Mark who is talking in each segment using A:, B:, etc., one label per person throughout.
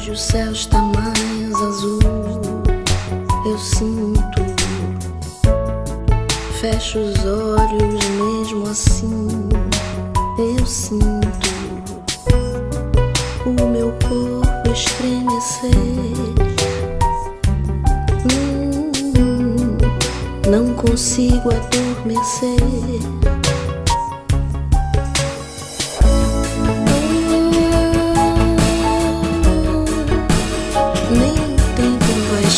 A: Hoje o céu está mais azul, eu sinto. Fecho os olhos mesmo assim, eu sinto o meu corpo estremecer. Hum, não consigo adormecer.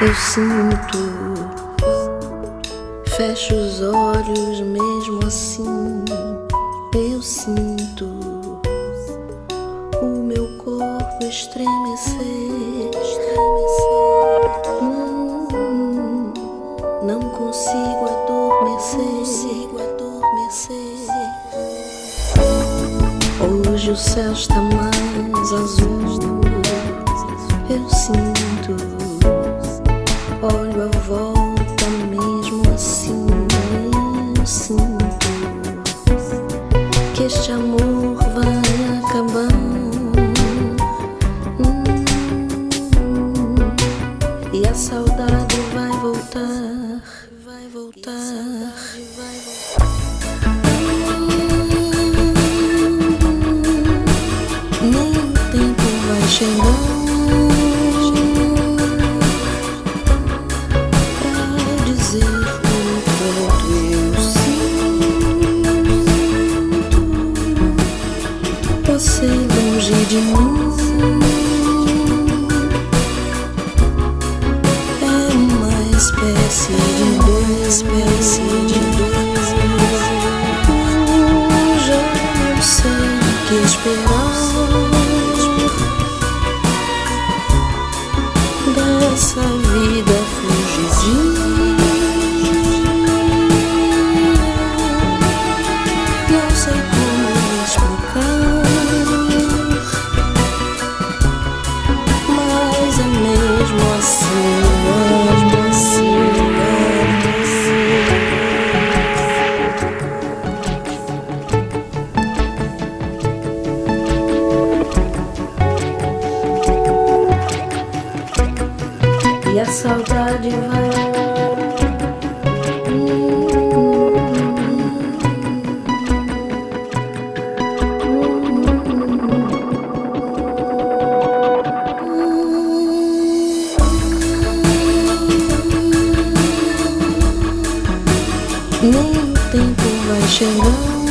A: eu sinto. Fecho os olhos mesmo assim, eu sinto o meu corpo estremecer. estremecer. Hum, não consigo adormecer. Consigo adormecer. Hoje o céu está mais azul. Eu sinto olho à volta mesmo assim eu sinto que este amor vai acabar e a saudade vai voltar vai voltar nem o tempo vai chegar espécie de dor, espécie e a saudade vai. Nem o tempo vai chegar.